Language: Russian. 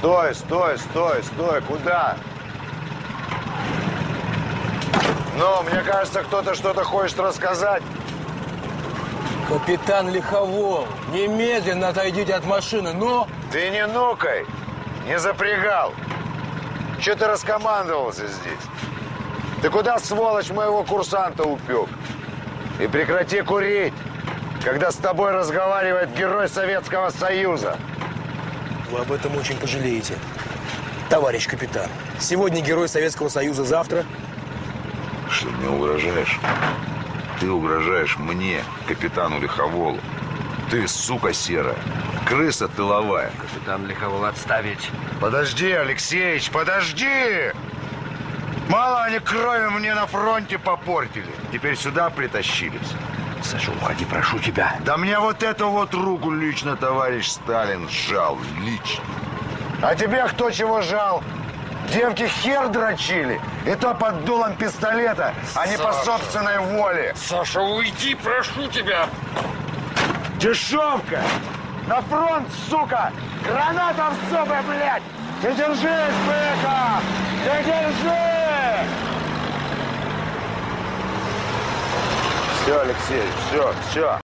Стой, стой, стой, стой. Куда? Ну, мне кажется, кто-то что-то хочет рассказать. Капитан Лиховол, немедленно отойдите от машины, но... Ты не нукай, не запрягал. Че ты раскомандовался здесь? Ты куда, сволочь, моего курсанта упек? И прекрати курить, когда с тобой разговаривает герой Советского Союза. Вы об этом очень пожалеете. Товарищ капитан, сегодня герой Советского Союза, завтра... Что мне угрожаешь? Ты угрожаешь мне, капитану Лиховолу. Ты, сука серая, крыса тыловая. Капитан Лиховол, отставить. Подожди, Алексеич, подожди! Мало они крови мне на фронте попортили. Теперь сюда притащились. Саша, уходи, прошу тебя. Да мне вот эту вот руку лично товарищ Сталин сжал. Лично. А тебе кто чего жал? Девки хер дрочили. И то под дулом пистолета, а не по собственной воле. Саша, уйди, прошу тебя. Дешевка! На фронт, сука! Граната в зубы, блядь! Ты держись, быка! Ты держи! Все, Алексей, все, все.